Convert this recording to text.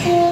Okay.